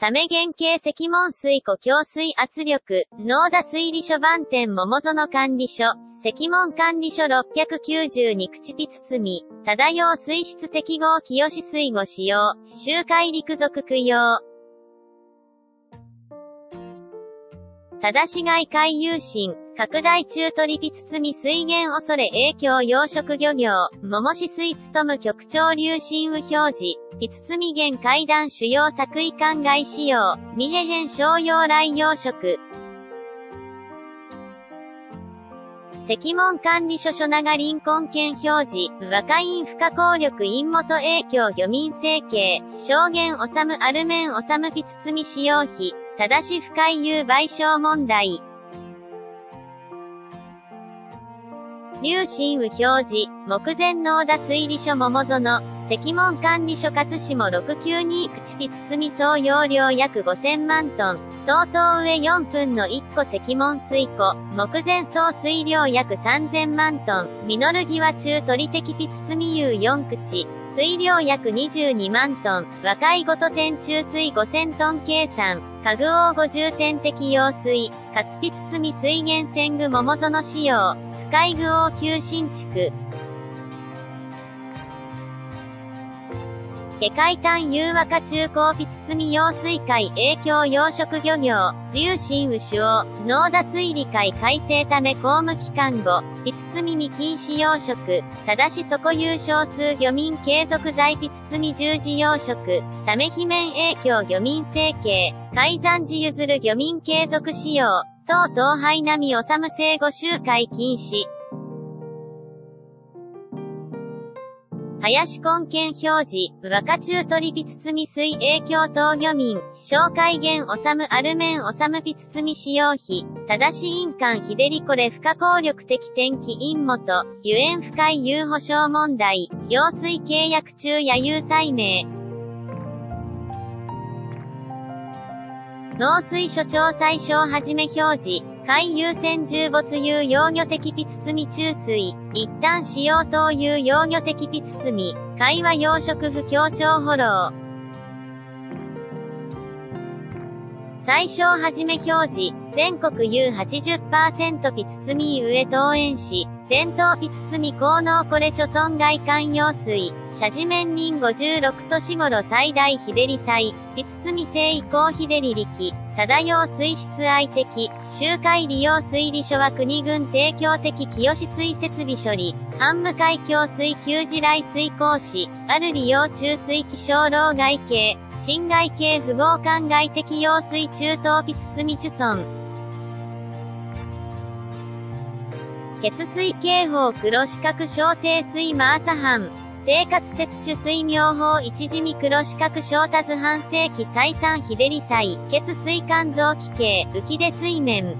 ため原型積門水庫強水圧力、農田水利所番店桃園管理所、積門管理所692口ピ包み、忠用水質適合清水ご使用、周回陸続供養。ただし外海有心、拡大中取り包み水源恐れ影響養殖漁業、桃市水務局長流新雨表示、ピ包み源階段主要作為灌外使用、未へ変商用来養殖。石門管理所所長林根県表示、若因不可抗力因元影響漁民生計、証言治むアルメン治むピ包み使用費、ただし不回遊賠償問題。流神雨表示、目前農田推理所桃園、石門管理所勝下692口ピ包み総容量約5000万トン、相当上4分の1個石門水庫、目前総水量約3000万トン、ミノル際中取的ピ包み油4口、水量約22万トン、和解ごと点中水5000トン計算、家具王50点的用水、かつピ包み水源線具桃園使用、深い具王旧新築。下海端誘和化中高ピ包み用水海影響養殖漁業、流神牛を、農田水理会改正ため公務機関後、ピ包み未禁止養殖、ただしそこ有少数漁民継続在ピ包み十字養殖、ため罷免影響漁民生計、改ざん自譲る漁民継続使用、当東海並み治む生後周回禁止。林根県表示、若中取りピ包み水影響等漁民、紹介源治むアルメン治むピ包み使用費、ただし印鑑ひでりこれ不可抗力的天気陰元、ゆえん不快有保証問題、用水契約中や有再明。農水所長最小はじめ表示、海優先重没有幼魚的ピ包み注水、一旦使用等有幼魚的ピ包み、会話養殖不協調フォロー。最小はじめ表示、全国有80%ピ包み上東園市、伝統ピ包み高能これ貯村外観用水、社地面人56年頃最大日照り祭、ピ包み性移行日照り力、忠用水質愛的、周回利用水利所は国軍提供的清水設備処理、半無海峡水球地雷水工士、ある利用中水気象老外形、新外形符号管外的用水中東ピ包み貯村。血水警報黒四角小低水マーサ藩。生活節中水妙法一時ミクロ四角小多図半世紀再三日照り祭、血水管臓器系、浮き出水面。